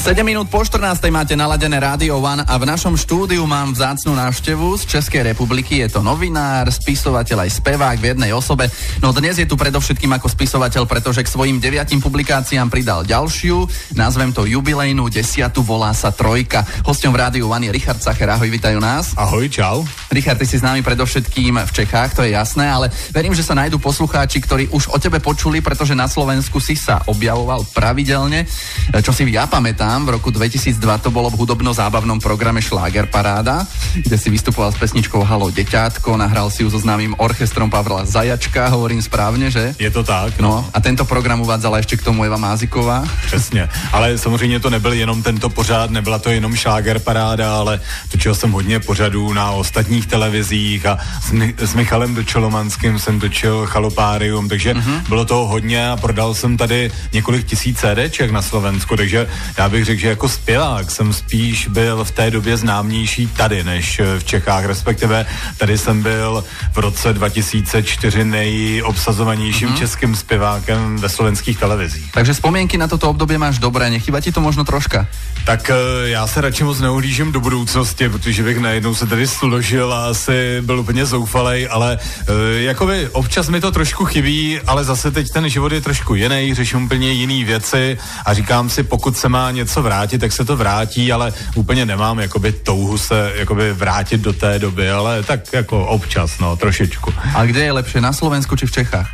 7 minút po 14. máte naladené Radio One a v našom štúdiu mám vzácnú návštevu z Českej republiky. Je to novinár, spisovateľ aj spevák v jednej osobe. No dnes je tu predovšetkým ako spisovateľ, pretože k svojim deviatim publikáciám pridal ďalšiu. Nazvem to jubilejnú desiatu, volá sa Trojka. Hostom v Rádiu One je Richard Sacher. Ahoj, vítajú nás. Ahoj, čau. Richard, ty si s nami predovšetkým v Čechách, to je jasné, ale verím, že sa nájdú poslucháči, ktorí už o tebe počuli, pretože na Slovensku si sa objavoval pravidelne. Čo si ja pamätám, sám. V roku 2002 to bolo v hudobno-zábavnom programe Šláger Paráda, kde si vystupoval s pesničkou Halo deťátko, nahral si ju so známym orchestrom Pavla Zajačka, hovorím správně, že? Je to tak. No. no a tento program uvádzala ještě k tomu Eva Máziková. Přesně, ale samozřejmě to nebyl jenom tento pořád, nebyla to jenom Šláger Paráda, ale točil jsem hodně pořadů na ostatních televizích a s, Mi- s Michalem Dočelomanským jsem točil Chalopárium, takže mm-hmm. bylo toho hodně a prodal jsem tady několik tisíc CDček na Slovensku, takže já bych bych řekl, že jako zpěvák jsem spíš byl v té době známější tady, než v Čechách, respektive tady jsem byl v roce 2004 nejobsazovanějším mm-hmm. českým zpěvákem ve slovenských televizích. Takže vzpomínky na toto období máš dobré, nechybá ti to možno troška? Tak eh, já se radši moc neuhlížím do budoucnosti, protože bych najednou se tady složil a asi byl úplně zoufalej, ale eh, jakoby občas mi to trošku chybí, ale zase teď ten život je trošku jiný, řeším úplně jiný věci a říkám si, pokud se má něco něco vrátit, tak se to vrátí, ale úplně nemám jakoby touhu se jakoby vrátit do té doby, ale tak jako občas, no, trošičku. A kde je lepší, na Slovensku či v Čechách?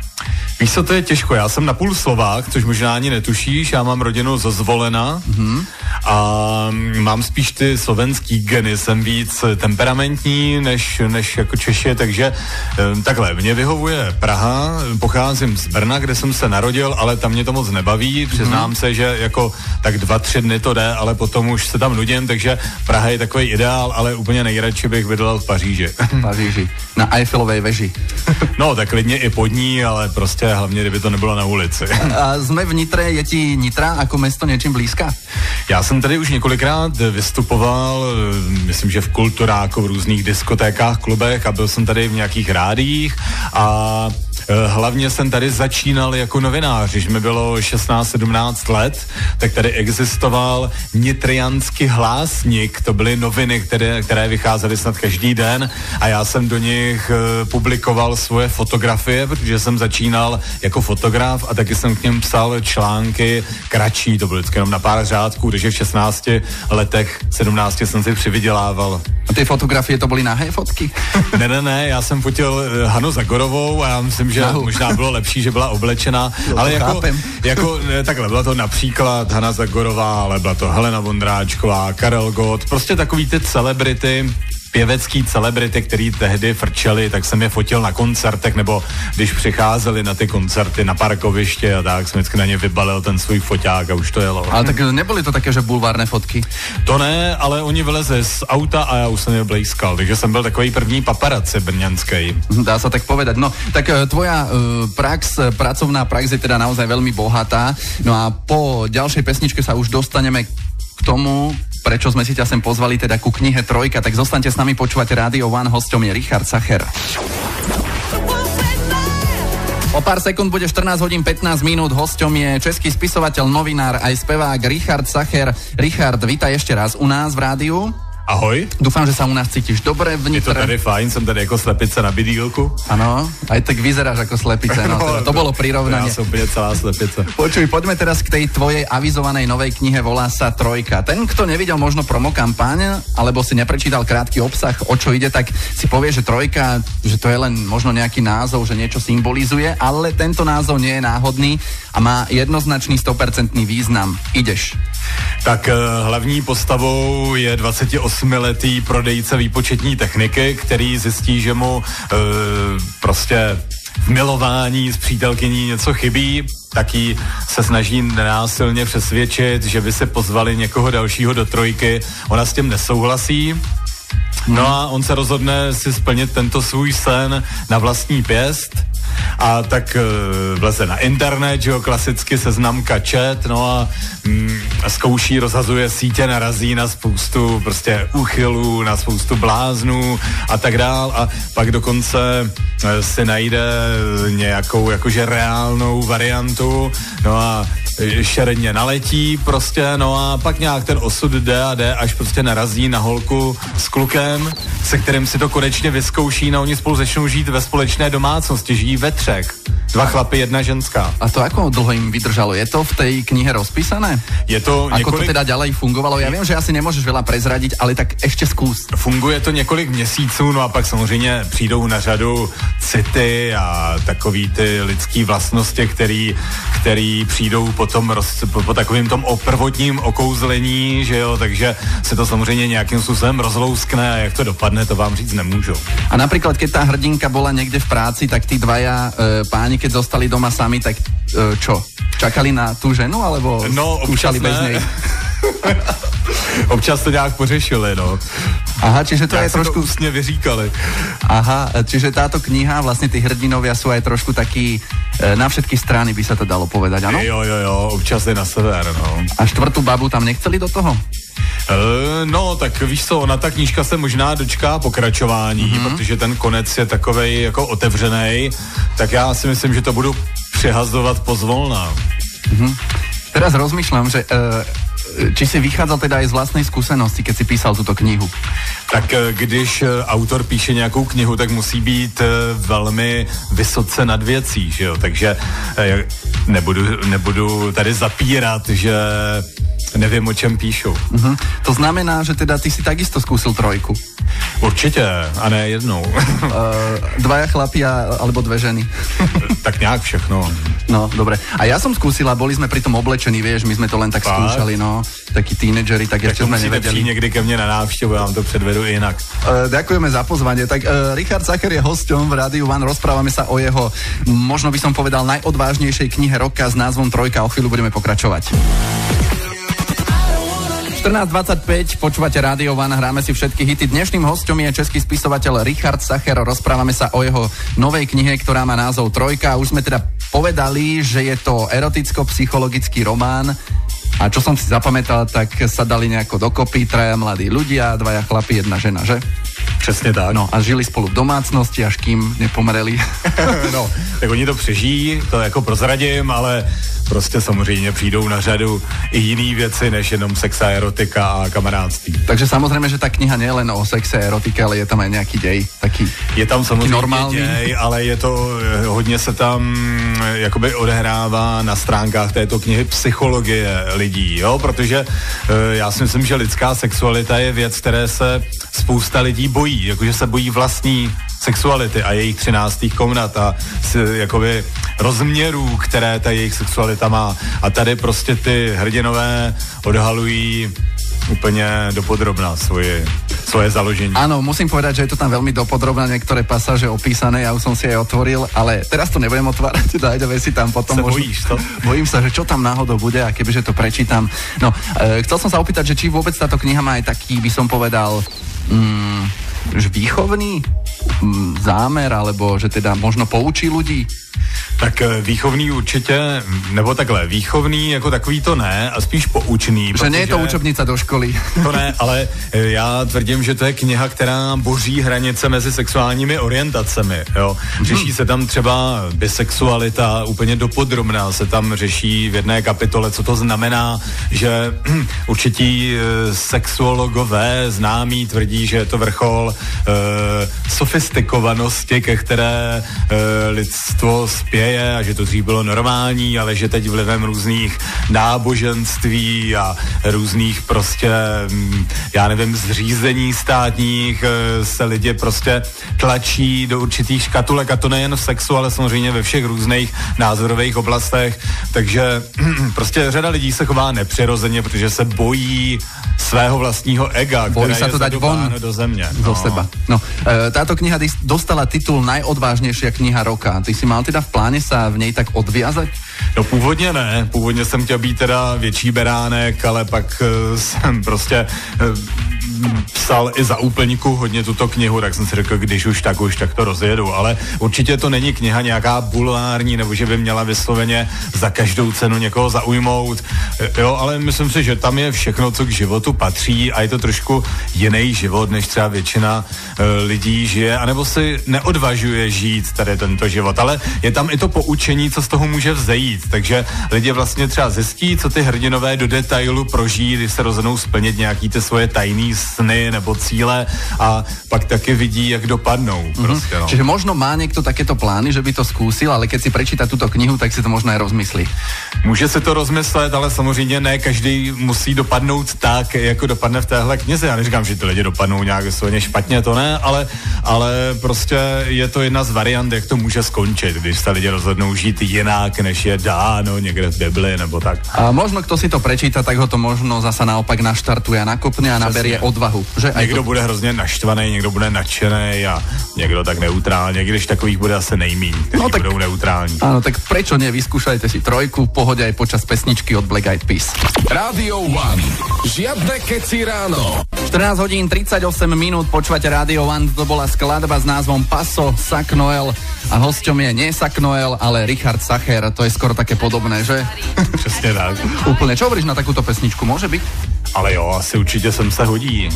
Víš co, to je těžko. Já jsem napůl Slovák, což možná ani netušíš. Já mám rodinu zo Zvolena mm-hmm. A mám spíš ty slovenský geny. Jsem víc temperamentní než, než jako Češi, takže takhle, mě vyhovuje Praha, pocházím z Brna, kde jsem se narodil, ale tam mě to moc nebaví. Přiznám mm-hmm. se, že jako tak dva, tři dny to jde, ale potom už se tam nudím, takže Praha je takový ideál, ale úplně nejradši bych bydlel v Paříži. Paříži. Na Eiffelové veži. no, tak klidně i pod ní, ale prostě hlavně, kdyby to nebylo na ulici. A jsme v Nitre, je ti Nitra jako město něčím blízká? Já jsem tady už několikrát vystupoval, myslím, že v kulturáku, v různých diskotékách, klubech a byl jsem tady v nějakých rádích a Eh, hlavně jsem tady začínal jako novinář, když mi bylo 16-17 let, tak tady existoval nitrianský hlásník, to byly noviny, které, které vycházely snad každý den a já jsem do nich uh, publikoval svoje fotografie, protože jsem začínal jako fotograf a taky jsem k něm psal články kratší, to bylo vždycky jenom na pár řádků, takže v 16 letech, 17 jsem si přivydělával. A ty fotografie to byly nahé fotky? ne, ne, ne, já jsem fotil uh, Hanu Zagorovou a já myslím, že Nahu. možná bylo lepší, že byla oblečená, jo, ale jako, chápem. jako ne, takhle, byla to například Hana Zagorová, ale byla to Helena Vondráčková, Karel Gott, prostě takový ty celebrity, pěvecký celebrity, který tehdy frčeli, tak jsem je fotil na koncertech, nebo když přicházeli na ty koncerty na parkoviště a tak, jsem vždycky na ně vybalil ten svůj foťák a už to jelo. Ale tak nebyly to také, že bulvárné fotky? To ne, ale oni vylezli z auta a já už jsem je blízkal, takže jsem byl takový první paparaci brňanský. Dá se tak povedať. No, tak eh, tvoja uh, prax, eh, pracovná prax je teda naozaj veľmi bohatá. No a po ďalšej pesničke sa už dostaneme k tomu, prečo sme si ťa sem pozvali teda ku knihe Trojka, tak zostaňte s nami počúvať Rádio One, hostom je Richard Sacher. O pár sekúnd bude 14 hodín 15 minút. Hosťom je český spisovateľ, novinár aj spevák Richard Sacher. Richard, vítaj ešte raz u nás v rádiu. Ahoj. Dúfam, že sa u nás cítiš dobre v Nitre. Je to tady fajn, jsem tady jako slepice na bydílku. Ano, aj tak vyzeráš jako slepice, no, teda, to bolo prirovnanie. Ja som úplne celá slepice. Počuj, poďme teraz k tej tvojej avizovanej novej knihe, volá sa Trojka. Ten, kto nevidel možno promo kampaň, alebo si neprečítal krátky obsah, o čo ide, tak si povie, že Trojka, že to je len možno nejaký názov, že niečo symbolizuje, ale tento názov nie je náhodný a má jednoznačný 100% význam. Ideš. Tak uh, hlavní postavou je 28-letý prodejce výpočetní techniky, který zjistí, že mu uh, prostě v milování s přítelkyní něco chybí, taky se snaží nenásilně přesvědčit, že by se pozvali někoho dalšího do trojky. Ona s tím nesouhlasí, No a on se rozhodne si splnit tento svůj sen na vlastní pěst a tak uh, vleze na internet, že jo, klasicky seznamka chat, no a mm, zkouší, rozhazuje sítě, narazí na spoustu prostě úchylů, na spoustu bláznů a tak dál. A pak dokonce uh, si najde nějakou jakože reálnou variantu, no a šeredně naletí prostě, no a pak nějak ten osud jde a jde, až prostě narazí na holku s klukem, se kterým si to konečně vyzkouší, no oni spolu začnou žít ve společné domácnosti, žijí ve třech. Dva chlapy, jedna ženská. A to ako dlho im vydržalo? Je to v tej knihe rozpísané? Je to Ako několik... to teda ďalej fungovalo? Ja viem, že asi nemôžeš veľa prezradiť, ale tak ešte skús. Funguje to několik měsíců, no a pak samozřejmě přijdou na řadu city a takový ty lidský vlastnosti, který, který přijdou po tom roz, po, po takovým tom o prvotním okouzlení, že jo, takže se to samozřejmě nějakým způsobem rozlouskne a jak to dopadne, to vám říct nemůžu. A napríklad, keď tá hrdinka bola niekde v práci, tak tí dvaja e, páni, keď zostali doma sami, tak e, čo? Čakali na tú ženu, alebo No, skúšali bez ne. nej? Občas to nějak pořešili, no. Aha, čiže to je si to trošku... ústně vyříkali. Aha, čiže táto kniha, vlastne tí hrdinovia sú aj trošku takí e, na všetky strany, by sa to dalo povedať, áno? Jo, jo, jo, občas je na sever, no. A štvrtú babu tam nechceli do toho? E, no, tak víš co, ona ta knížka se možná dočká pokračování, Mhm. mm-hmm. protože ten konec je takovej jako otevřený, tak já si myslím, že to budu přehazdovat pozvolna. Teraz rozmýšľam, že e, či si vychádzal teda aj z vlastnej skúsenosti, keď si písal túto knihu. Tak e, když e, autor píše nějakou knihu, tak musí být e, velmi vysoce nad věcí, že jo? takže nebudu, nebudu tady zapírat, že nevím, o čem píšu. Mhm. To znamená, že teda ty si takisto skúsil trojku. Určitě, a ne jednou. E, dvaja chlapi a, alebo dve ženy. tak nějak všechno. No, dobre. A ja som skúsila, boli sme pri tom oblečení, vieš, my sme to len tak Fakt? skúšali, no. Takí tínedžeri, tak, Tak ešte to sme musíte přijít nevedeli. někdy ke mně na návštěvu, já vám to předvedu jinak. E, ďakujeme za pozvanie. Tak e, Richard Sacher je hosťom v Rádiu One. Rozprávame sa o jeho, možno by som povedal, najodvážnejšej knihe roka s názvom Trojka. O chvíľu budeme pokračovať. 14.25, počúvate Rádio One, hráme si všetky hity. Dnešným hostom je český spisovateľ Richard Sacher. Rozprávame sa o jeho novej knihe, ktorá má názov Trojka. Už sme teda povedali, že je to eroticko-psychologický román. A čo som si zapamätal, tak sa dali nejako dokopy traja mladí ľudia, dvaja chlapi, jedna žena, že? Přesně tak. No a žili spolu v domácnosti, až kým nepomreli. no, tak oni to přežijí, to jako prozradím, ale prostě samozřejmě přijdou na řadu i jiný věci, než jenom sex a erotika a kamarádství. Takže samozrejme, že tá kniha nie je len o sexe, erotike, ale je tam aj nejaký dej, taký Je tam samozřejmě normální. děj, ale je to, eh, hodně se tam eh, jakoby odehrává na stránkách této knihy psychologie lidí, jo, protože eh, já si myslím, že lidská sexualita je věc, které se spousta lidí bojí, jakože se bojí vlastní sexuality a jejich třináctých komnat a s, jakoby rozměrů, které ta jejich sexualita má. A tady prostě ty hrdinové odhalují úplně dopodrobná svoje, svoje založení. Áno, musím povedať, že je to tam veľmi dopodrobné niektoré pasáže opísané, ja už som si aj otvoril, ale teraz to nebudem otvárať, dájdeme si tam potom. Sa bojíš to? Bojím sa, že čo tam náhodou bude a kebyže to prečítam. No, e, chcel som sa opýtať, že či vôbec táto kniha má aj taký, by som povedal, mm, výchovný zámer, alebo že teda možno poučí ľudí? Tak eh, výchovný určitě, nebo takhle, výchovný jako takový to ne, a spíš poučný. Že je to učebnica do školy. To ne, ale eh, já tvrdím, že to je kniha, která boří hranice mezi sexuálními orientacemi. Jo. Řeší se tam třeba bisexualita úplně dopodrobná, se tam řeší v jedné kapitole, co to znamená, že určití eh, sexuologové známí tvrdí, že je to vrchol eh, sofistikovanosti, ke které eh, lidstvo spěje a že to dřív bylo normální, ale že teď vlivem různých náboženství a různých prostě, mm, já nevím, zřízení státních eh, se lidi prostě tlačí do určitých škatulek a to nejen v sexu, ale samozřejmě ve všech různých názorových oblastech, takže prostě řada lidí se chová nepřirozeně, protože se bojí svého vlastního ega, Bojí které sa je to dať von do země. zo seba. No, e, táto kniha dostala titul najodvážnejšia kniha roka. Ty si mal teda v pláne sa v nej tak odviazať? No původně ne, původně jsem chtěl být teda větší beránek, ale pak uh, jsem prostě uh, psal i za úplňku hodně tuto knihu, tak jsem si řekl, když už tak už, tak to rozjedu. Ale určitě to není kniha nějaká bulvární, nebo že by měla vysloveně za každou cenu někoho zaujmout. Jo, ale myslím si, že tam je všechno, co k životu patří a je to trošku jiný život, než třeba většina uh, lidí žije, anebo si neodvažuje žít tady tento život. Ale je tam i to poučení, co z toho může vzejít. Takže lidi vlastně třeba zjistí, co ty hrdinové do detailu prožijí, když se rozhodnou splnit nějaký ty svoje tajné sny nebo cíle a pak taky vidí, jak dopadnou. Mm-hmm. Prostě, no. Čiže možno má někdo takéto plány, že by to zkusil, ale keď si prečíta tuto knihu, tak si to možná i rozmyslí. Může se to rozmyslet, ale samozřejmě ne každý musí dopadnout tak, jako dopadne v téhle knize. Já neříkám, že ty lidi dopadnou nějak špatně, to ne, ale, ale prostě je to jedna z variant, jak to může skončit, když se lidi rozhodnou žít jinak, než je dáno někde v Bibli nebo tak. A možno kto si to prečíta, tak ho to možno zasa naopak naštartuje a nakopne a naberie odvahu. Že někdo to... bude hrozně naštvaný, někdo bude nadšený a někdo tak neutrálně, když takových bude asi nejmín, kteří no, tak, budou neutrální. Ano, tak prečo ne, vyskúšajte si trojku, pohode aj počas pesničky od Black Eyed Peas. Radio One. Žiadne keci ráno. 14 hodín 38 minút počúvate Radio One, to bola skladba s názvom Paso Sak Noel a hosťom je nie Sak Noel, ale Richard Sacher, to je skoro také podobné, že? Přesně tak. Úplne, čo hovoríš na takúto pesničku, môže byť? Ale jo, asi určitě sem se hodí.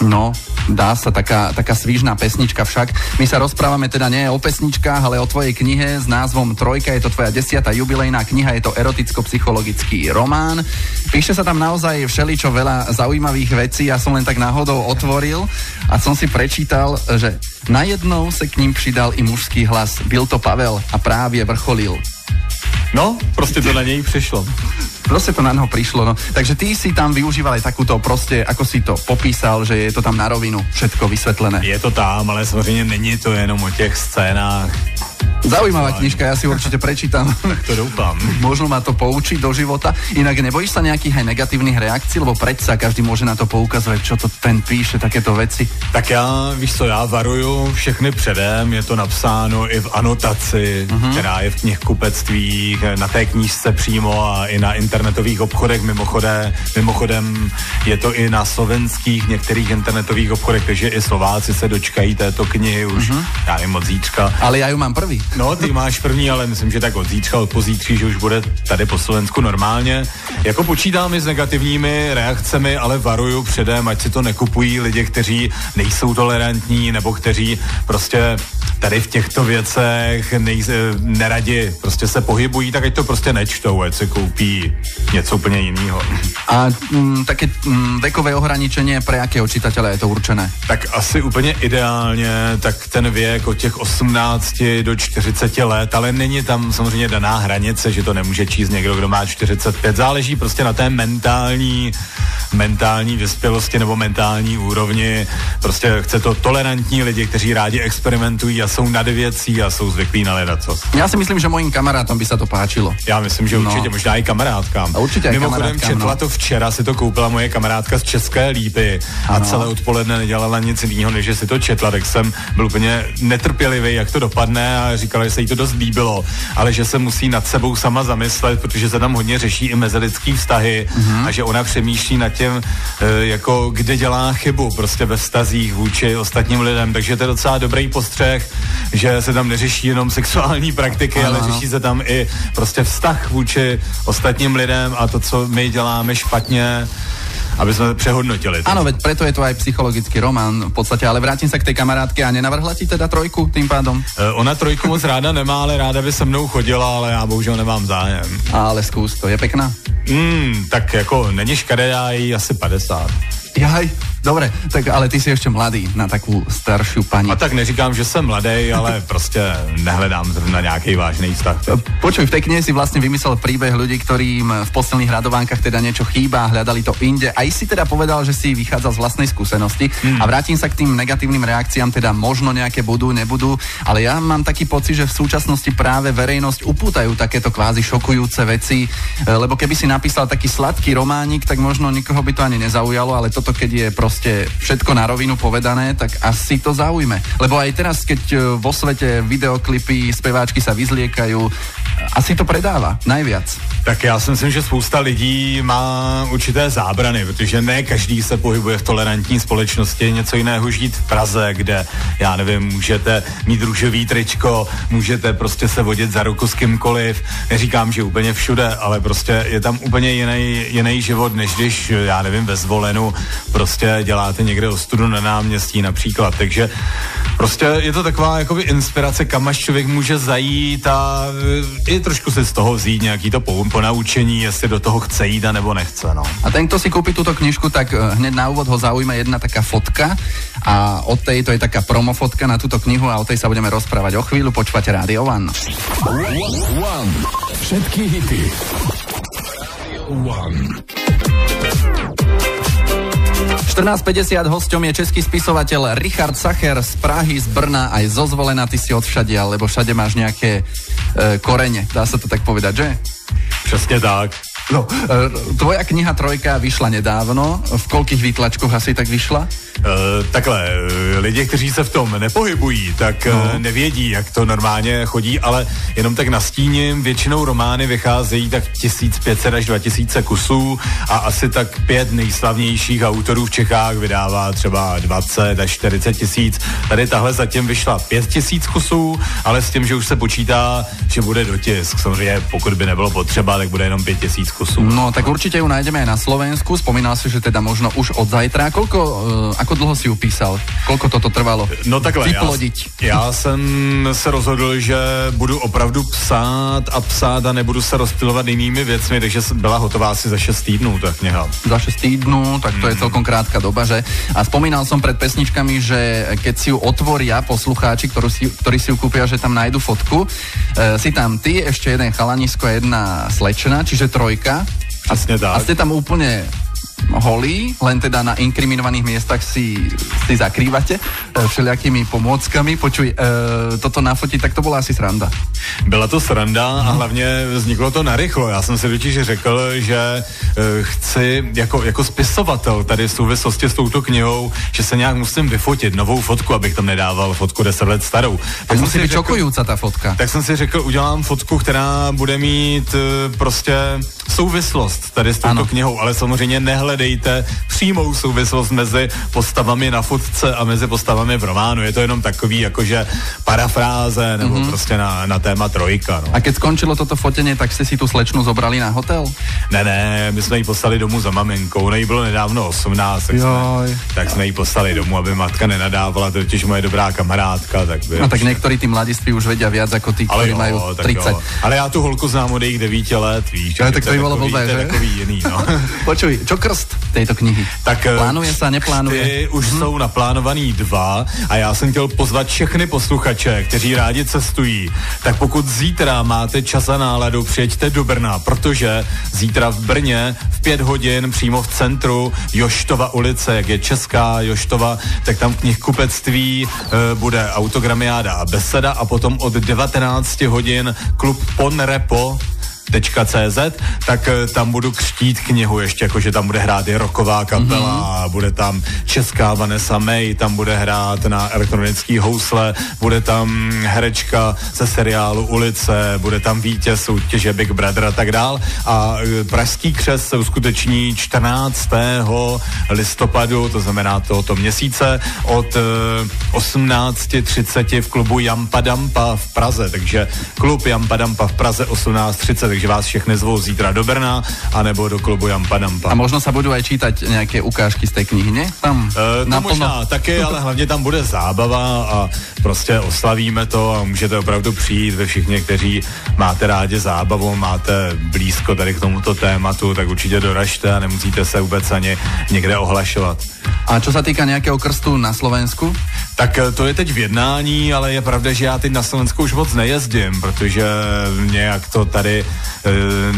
No, dá sa taká, taká svížná pesnička však. My sa rozprávame teda nie o pesničkách, ale o tvojej knihe s názvom Trojka. Je to tvoja desiatá jubilejná kniha, je to eroticko-psychologický román. Píše sa tam naozaj všeličo veľa zaujímavých vecí. Ja som len tak náhodou otvoril a som si prečítal, že najednou se k ním přidal i mužský hlas. Byl to Pavel a právě vrcholil. No, prostě to na něj přišlo. Prostě to na něho přišlo, no. Takže ty si tam využíval aj takúto prostě, ako si to popísal, že je to tam na rovinu všetko vysvetlené. Je to tam, ale samozřejmě není to jenom o těch scénách Zaujímavá knižka, ja si určite prečítam. Tak to doufám. Možno ma to poučí do života. Inak nebojíš sa nejakých aj negatívnych reakcií, lebo predsa každý môže na to poukazovať, čo to ten píše, takéto veci. Tak já, víš co, já varuju všechny předem, je to napsáno i v anotaci, uh-huh. která je v knihkupectvích, na té knížce přímo a i na internetových obchodech mimochodem. Mimochodem je to i na slovenských některých internetových obchodech, takže i Slováci se dočkají této knihy už, uh-huh. já nevím, od zítřka. Ale já ju mám první. No, ty máš první, ale myslím, že tak od zítřka, od pozítří, že už bude tady po Slovensku normálně. Jako počítám i s negativními reakcemi, ale varuju předem, ať si to nekupují lidi, kteří nejsou tolerantní nebo kteří prostě tady v těchto věcech nej, neradi prostě se pohybují, tak ať to prostě nečtou, ať se koupí něco úplně jiného. A mm, také mm, vekové ohraničení pro jaké čitateľa je to určené? Tak asi úplně ideálně, tak ten věk od těch 18 do 40 let, ale není tam samozřejmě daná hranice, že to nemůže číst někdo, kdo má 45. Záleží prostě na té mentální, mentální vyspělosti nebo mentální úrovni. Prostě chce to tolerantní lidi, kteří rádi experimentují a jsou nad věcí a jsou zvyklí na ledacos. Já si myslím, že mojím kamarádom by se to páčilo. Já myslím, že no. určitě, možná i kamarádkám. A určitě Mimochodem četla no. to včera, si to koupila moje kamarádka z České lípy a ano. celé odpoledne nedělala nic jiného, než že si to četla, tak jsem byl úplně netrpělivý, jak to dopadne a říkala, že se jí to dost líbilo, ale že se musí nad sebou sama zamyslet, protože se tam hodně řeší i mezilidský vztahy mm-hmm. a že ona přemýšlí nad tím, e, jako kde dělá chybu prostě ve vztazích vůči ostatním lidem, takže to je docela dobrý postřeh, že se tam neřeší jenom sexuální praktiky, ale řeší se tam i prostě vztah vůči ostatním lidem a to, co my děláme špatně, aby jsme přehodnotili. Ano, veď preto je to aj psychologický román v podstatě, ale vrátím se k té kamarádke a nenavrhla ti teda trojku tým pádom? Uh, ona trojku moc ráda nemá, ale ráda by se mnou chodila, ale já bohužel nemám zájem. Ale zkus to, je pěkná? Hmm, tak jako není škaredá, jí asi 50. Jaj, Dobre, tak ale ty si ještě mladý na takovou starší paní. A tak neříkám, že jsem mladý, ale prostě nehledám zrovna nějaký vážný vztah. Počuj, v té knihe si vlastně vymyslel příběh lidí, kterým v posledních radovánkách teda něco chýba, hledali to inde. A si teda povedal, že si vychádzal z vlastnej skúsenosti hmm. a vrátim sa k tým negatívnym reakciám, teda možno nejaké budú, nebudú, ale ja mám taký pocit, že v súčasnosti práve verejnosť upútajú takéto kvázi šokujúce veci, e, lebo keby si napísal taký sladký románik, tak možno nikoho by to ani nezaujalo, ale toto keď je pro proste všetko na rovinu povedané, tak asi to zaujme. Lebo aj teraz, keď e, vo svete videoklipy, speváčky sa vyzliekajú, asi to predáva najviac. Tak já si myslím, že spousta lidí má určité zábrany, protože ne každý se pohybuje v tolerantní společnosti. Něco jiného žít v Praze, kde, já nevím, můžete mít růžový tričko, můžete prostě se vodit za ruku s kýmkoliv. Neříkám, že úplně všude, ale prostě je tam úplně jiný, jiný život, než když, já nevím, ve zvolenu prostě děláte někde ostudu na náměstí například. Takže prostě je to taková jakoby inspirace, kam až člověk může zajít a i trošku si z toho vzít nějaký to ponaučení, jestli do toho chce jít a nebo nechce. No. A ten, kto si koupí tuto knižku, tak eh, hned na úvod ho zaujíme jedna taká fotka a od tej to je taká promofotka na túto knihu a o tej sa budeme rozprávať o chvíľu. Počúvate Radio One. One. Všetky hity. One. 14.50 hosťom je český spisovateľ Richard Sacher z Prahy, z Brna, aj zo Zvolena, ty si odvšade, lebo všade máš nejaké e, korene, dá sa to tak povedať, že? Přesně tak. No, e, tvoja kniha Trojka vyšla nedávno. V koľkých výtlačkoch asi tak vyšla? Uh, takhle, eh, lidi, kteří se v tom nepohybují, tak no. uh, nevědí, jak to normálně chodí, ale jenom tak nastíním, většinou romány vycházejí tak 1500 až 2000 kusů a asi tak pět nejslavnějších autorů v Čechách vydává třeba 20 až 40 tisíc. Tady tahle zatím vyšla 5 tisíc kusů, ale s tím, že už se počítá, že bude dotisk. Samozřejmě, pokud by nebylo potřeba, tak bude jenom 5 tisíc kusů. No, tak určitě ju najdeme aj na Slovensku. Spomínal si, že teda možno už od zajtra. Koľko, uh, ako dlho si ju písal? Koľko toto trvalo? No takhle, já, já jsem se rozhodl, že budu opravdu psát a psát a nebudu se rozptilovat jinými věcmi, takže byla hotová asi za 6 týdnů ta kniha. Za 6 týdnů, tak to mm. je celkom krátka doba, že? A spomínal som pred pesničkami, že keď si ju otvoria poslucháči, ktorú si, ktorí si ju kúpia, že tam nájdu fotku, e, si tam ty, ešte jeden chalanisko a jedna slečna, čiže trojka. Přesně tak. A ste tam úplne holí, len teda na inkriminovaných miestach si, si zakrývate e, všelijakými pomôckami. Počuj, e, toto nafotiť, tak to bola asi sranda. Byla to sranda a hlavně vzniklo to narychlo. Já jsem si totiž řekl, že e, chci jako, jako spisovatel tady v souvislosti s touto knihou, že se nějak musím vyfotit novou fotku, abych tam nedával fotku 10 let starou. Tak musí být čokujúca ta fotka. Tak jsem si řekl, udělám fotku, která bude mít e, prostě souvislost tady s touto ano. knihou, ale samozřejmě nehledejte přímou souvislost mezi postavami na fotce a mezi postavami v románu. Je to jenom takový jakože parafráze nebo mm-hmm. prostě na, na téma trojka. No. A keď skončilo toto fotenie, tak jste si tu slečnu zobrali na hotel? Ne, ne, my jsme ji poslali domů za maminkou. Ona jí bylo nedávno 18, tak jsme, tak jsme ji poslali domů, aby matka nenadávala, totiž moje dobrá kamarádka. Tak by no tak některý ty mladiství už vědí víc jako ty, kteří mají 30. Jo. Ale já tu holku znám od jejich 9 let, víš. Ale tak to by bylo blbé, že? Takový jiný, no. Počuj, čo krst této knihy? Tak eh, plánuje se, neplánuje? Ty už hmm. jsou naplánovaný dva a já jsem chtěl pozvat všechny posluchače, kteří rádi cestují. Tak pokud zítra máte čas a náladu, přijeďte do Brna, protože zítra v Brně v pět hodin přímo v centru Joštova ulice, jak je Česká Joštova, tak tam knihkupectví e, bude autogramiáda a beseda a potom od 19 hodin klub Ponrepo CZ, tak eh, tam budu křtít knihu ještě, jako že tam bude hrát i roková kapela, mm-hmm. bude tam česká Vanessa May, tam bude hrát na elektronický housle, bude tam herečka ze seriálu Ulice, bude tam vítěz soutěže Big Brother a tak dál. A eh, pražský křes se uskuteční 14. listopadu, to znamená tohoto měsíce, od 18.30 eh, v klubu Jampa Dampa v Praze, takže klub Jampa Dampa v Praze 18.30, takže vás všechny zvou zítra do Brna, anebo do klubu Jampa Dampa. A možno sa budou aj čítať nějaké ukážky z té knihy, ne? Tam e, to naplno... možná taky, ale hlavně tam bude zábava a prostě oslavíme to a můžete opravdu přijít ve všichni, kteří máte rádi zábavu, máte blízko tady k tomuto tématu, tak určitě doražte a nemusíte se vůbec ani někde ohlašovat. A co se týká nějakého krstu na Slovensku? Tak eh, to je teď v jednání, ale je pravda, že já teď na Slovensku už moc nejezdím, protože nějak to tady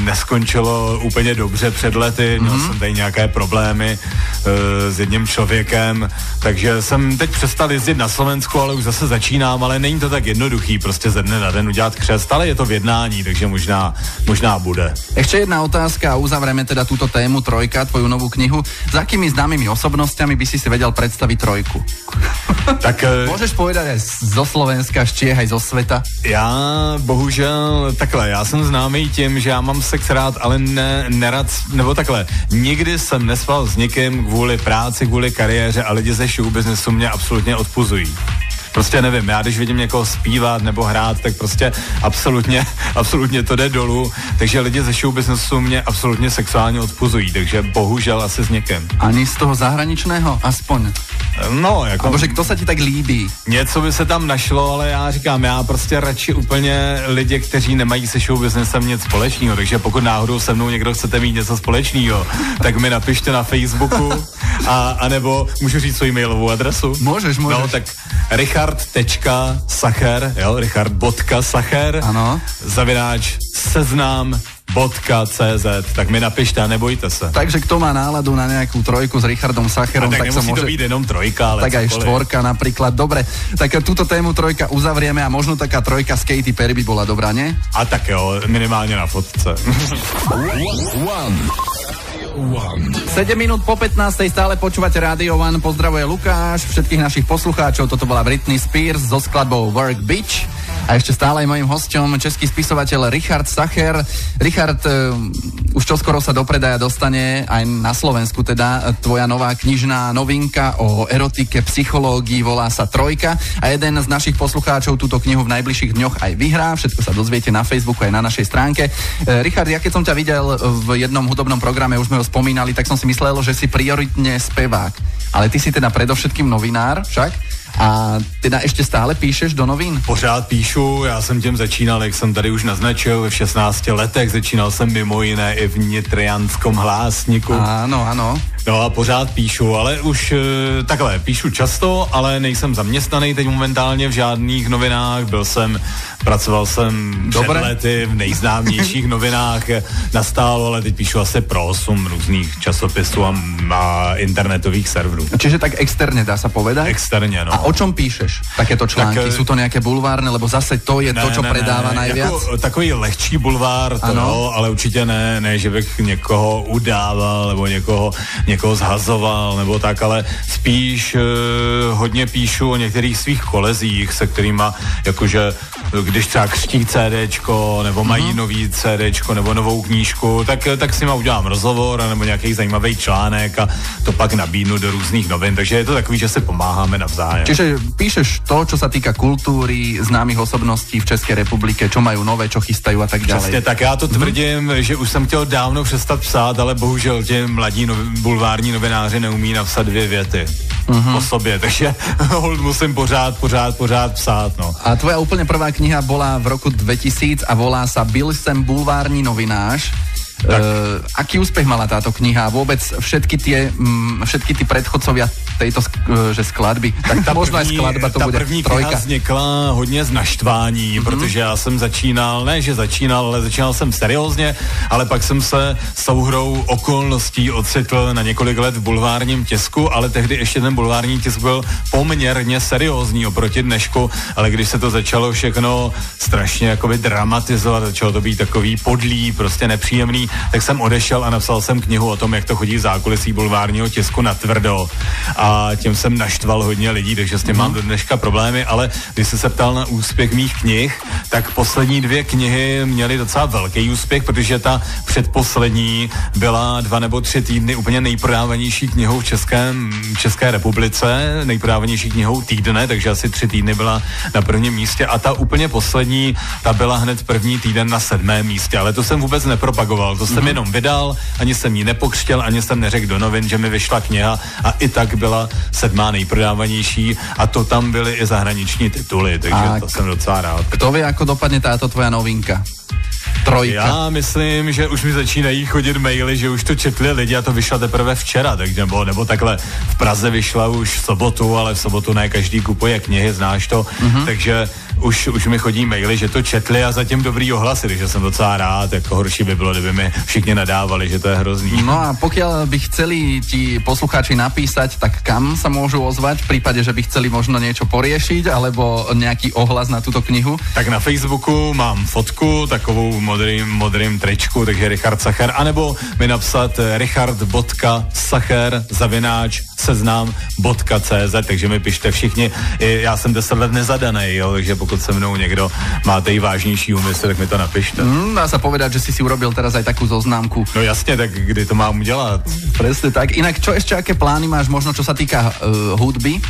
neskončilo úplně dobře před lety, měl mm-hmm. jsem tady nějaké problémy e, s jedním člověkem, takže jsem teď přestal jezdit na Slovensku, ale už zase začínám, ale není to tak jednoduchý prostě ze dne na den udělat křest, ale je to v jednání, takže možná, možná bude. Ještě jedna otázka a uzavřeme teda tuto tému Trojka, tvoju novou knihu. S akými známými osobnostmi by si si vedel představit Trojku? tak, eh, Můžeš povedat aj zo Slovenska, z Čiech, aj zo sveta? Já bohužel takhle, já jsem známý tím, že já mám sex rád, ale ne, nerad, nebo takhle, nikdy jsem nespal s někým kvůli práci, kvůli kariéře a lidi ze show businessu mě absolutně odpuzují. Prostě nevím, já když vidím někoho zpívat nebo hrát, tak prostě absolutně, absolutně to jde dolů. Takže lidi ze show businessu mě absolutně sexuálně odpuzují, takže bohužel asi s někým. Ani z toho zahraničného aspoň? No, jako... Alebo že kdo se ti tak líbí? Něco by se tam našlo, ale já říkám, já prostě radši úplně lidi, kteří nemají se show businessem nic společného, takže pokud náhodou se mnou někdo chcete mít něco společného, tak mi napište na Facebooku a, anebo můžu říct svou e-mailovou adresu. Můžeš, můžeš. No, tak richard.sacher, jo, richard.sacher, ano. zavináč seznám .cz, tak mi napište a nebojte se. Takže kdo má náladu na nějakou trojku s Richardom Sacherom, tak, tak sa môže... to být jenom trojka, ale Tak aj štvorka napríklad. Dobre, tak túto tému trojka uzavrieme a možno taká trojka z Katy Perry by bola dobrá, ne? A tak jo, minimálně na fotce. One. 7 minút po 15. stále počúvate Radio One. Pozdravuje Lukáš, všetkých našich poslucháčov. Toto bola Britney Spears so skladbou Work Beach. A ešte stále aj mojim hostom český spisovateľ Richard Sacher. Richard, uh, už čoskoro sa do predaja dostane aj na Slovensku teda tvoja nová knižná novinka o erotike, psychológii, volá sa Trojka a jeden z našich poslucháčov túto knihu v najbližších dňoch aj vyhrá. Všetko sa dozviete na Facebooku aj na našej stránke. Uh, Richard, ja keď som ťa videl v jednom hudobnom programe, už sme ho spomínali, tak som si myslel, že si prioritne spevák. Ale ty si teda predovšetkým novinár však? A teda ještě stále píšeš do novin? Pořád píšu, já jsem tím začínal, jak jsem tady už naznačil, v 16 letech začínal jsem mimo jiné i v Nitrianskom hlásniku. Ano, ano. No a pořád píšu, ale už eh, takhle, píšu často, ale nejsem zaměstnaný teď momentálně v žádných novinách, byl jsem, pracoval jsem před Dobre. lety v nejznámějších novinách nastálo, ale teď píšu asi pro 8 různých časopisů a, a internetových serverů. Čiže tak externě dá se povedat? Externě, no. A o čom píšeš takéto články? Tak, Jsou to nějaké bulvárny, lebo zase to je ne, to, co ne, predává ne, nejvíc? Jako takový lehčí bulvár, to jo, ale určitě ne, ne, že bych někoho udával nebo někoho, někoho zhazoval nebo tak, ale spíš uh, hodně píšu o některých svých kolezích, se kterými jakože když třeba křtí CDčko, nebo mají mm-hmm. nový CDčko, nebo novou knížku, tak, tak s nima udělám rozhovor, nebo nějaký zajímavý článek a to pak nabídnu do různých novin, takže je to takový, že si pomáháme navzájem. Čiže píšeš to, co se týká kultury, známých osobností v České republike, čo mají nové, čo chystají a tak dále. Přesně, tak já to mhm. tvrdím, mm-hmm. že už jsem chtěl dávno přestat psát, ale bohužel ti mladí nov, bulvární novináři neumí napsat dvě věty mm-hmm. o sobě, takže musím pořád, pořád, pořád psát. No. A tvoja úplně prvá kniha bola v roku 2000 a volá sa Byl jsem bulvární novinář. Uh, aký úspech mala táto kniha? Vôbec všetky tie, mm, všetky ty predchodcovia tejto uh, že skladby, tak ta možná první, skladba to ta bude první trojka. vznikla hodně z naštvání, mm-hmm. protože já jsem začínal, ne že začínal, ale začínal jsem seriózně, ale pak jsem se souhrou okolností ocitl na několik let v bulvárním tisku, ale tehdy ještě ten bulvární tisk byl poměrně seriózní oproti dnešku, ale když se to začalo všechno strašně jakoby dramatizovat, začalo to být takový podlý, prostě nepříjemný, tak jsem odešel a napsal jsem knihu o tom, jak to chodí v zákulisí bulvárního tisku na tvrdo. A tím jsem naštval hodně lidí, takže s tím mám do dneška problémy, ale když jsi se ptal na úspěch mých knih, tak poslední dvě knihy měly docela velký úspěch, protože ta předposlední byla dva nebo tři týdny úplně nejprodávanější knihou v Českém, České republice, nejprodávanější knihou týdne, takže asi tři týdny byla na prvním místě a ta úplně poslední, ta byla hned první týden na sedmém místě, ale to jsem vůbec nepropagoval, to jsem mm-hmm. jenom vydal, ani jsem ji nepokřtěl, ani jsem neřekl do novin, že mi vyšla kniha a i tak byla sedmá nejprodávanější a to tam byly i zahraniční tituly, takže a to jsem docela rád. Kdo ví, jako dopadne tato tvoja novinka? Trojka. Já myslím, že už mi začínají chodit maily, že už to četli lidi a to vyšlo teprve včera, tak nebo, nebo takhle v Praze vyšla už v sobotu, ale v sobotu ne každý kupuje knihy, znáš to, mm-hmm. takže už, už mi chodí maily, že to četli a zatím dobrý ohlasy, takže jsem docela rád, jako horší by bylo, kdyby mi všichni nadávali, že to je hrozný. No a pokud by chceli ti posluchači napísať, tak kam se můžu ozvat v případě, že by chceli možno něco poriešiť alebo nějaký ohlas na tuto knihu? Tak na Facebooku mám fotku, takovou modrým, modrým tričku, takže Richard Sacher, anebo mi napsat richard.sacher zavináč seznam.cz, takže mi pište všichni. Já jsem deset let nezadaný, jo, takže pokud se mnou někdo máte i vážnější úmysl, tak mi to napište. Mm, dá se povedat, že si si urobil teraz aj takú zoznámku. No jasně, tak kdy to mám udělat? Presne tak. Inak čo ešte, aké plány máš možno, čo sa týka uh, hudby?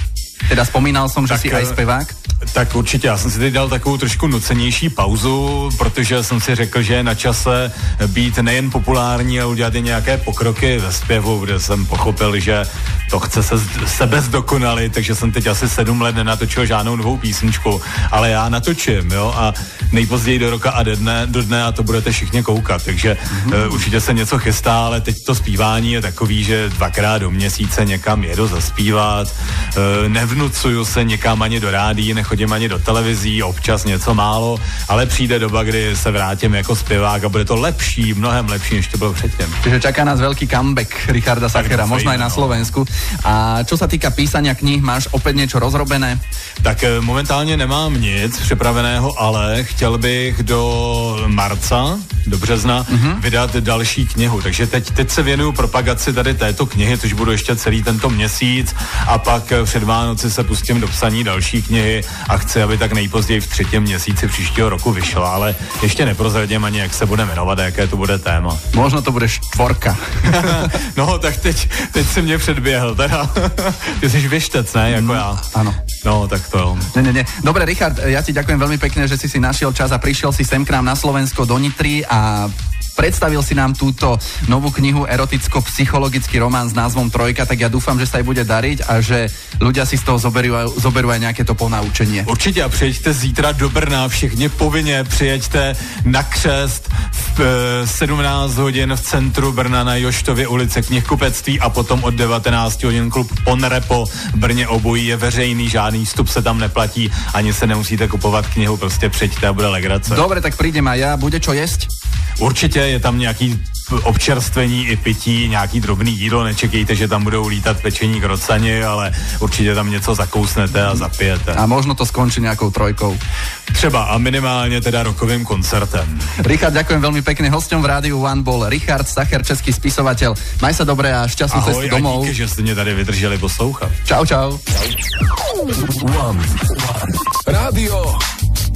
Teda spomínal som, že tak, si aj eh, zpěvák. Tak určitě, já jsem si teď dal takovou trošku nucenější pauzu, protože jsem si řekl, že je na čase být nejen populární, ale udělat i nějaké pokroky ve zpěvu, kde jsem pochopil, že to chce se sebe zdokonalit, takže jsem teď asi sedm let nenatočil žádnou novou písničku, ale já natočím, jo, a nejpozději do roka a do dne, do dne a to budete všichni koukat, takže mm-hmm. uh, určitě se něco chystá, ale teď to zpívání je takový, že dvakrát do měsíce někam jedu zaspívat, uh, nevnucuju se někam ani do rádí, nechodím ani do televizí, občas něco málo, ale přijde doba, kdy se vrátím jako zpěvák a bude to lepší, mnohem lepší, než to bylo předtím. Takže čaká nás velký comeback Richarda Sachera, možná i na no. Slovensku. A čo sa týka písania knih, máš opět něco rozrobené? Tak eh, momentálně nemám nic připraveného, ale chtěl bych do marca, do března, mm-hmm. vydat další knihu. Takže teď, teď se věnuju propagaci tady této knihy, což budu ještě celý tento měsíc a pak eh, před Vánoci se pustím do psaní další knihy a chci, aby tak nejpozději v třetím měsíci příštího roku vyšla, ale ještě neprozradím ani, jak se bude jmenovat a jaké to bude téma. Možno to bude štvorka. no, tak teď, teď se mě předběhl, teda. Ty jsi věštec, ne, jako já. Ano. No, tak to jo. Ne, ne, ne. Dobre, Richard, ja ti ďakujem veľmi pekne, že si si našiel čas a prišiel si sem k nám na Slovensko do Nitry a predstavil si nám túto novú knihu eroticko-psychologický román s názvom Trojka, tak ja dúfam, že sa aj bude dariť a že ľudia si z toho zoberú, zoberú aj nejaké to ponaučenie. Určitě a přijeďte zítra do Brna, všichni povinně přijeďte na křest v e, 17 hodin v centru Brna na Joštově ulice knihkupectví a potom od 19 hodin klub Onrepo v Brně obojí je veřejný, žádný vstup se tam neplatí, ani se nemusíte kupovat knihu, prostě přijďte a bude legrace. Dobre, tak prídem a ja. Bude čo jesť? Určitě je tam nějaký občerstvení i pití, nějaký drobný jídlo, nečekejte, že tam budou lítat pečení krocani, ale určitě tam něco zakousnete a zapijete. A možno to skončí nějakou trojkou. Třeba a minimálně teda rokovým koncertem. Richard, ďakujem veľmi pekne. Hostom v rádiu One bol Richard Stacher, český spisovateľ. Maj sa dobré a šťastnú cestu domov. Ahoj že ste mě tady vydrželi poslouchat. Čau, čau. One. Rádio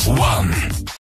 One.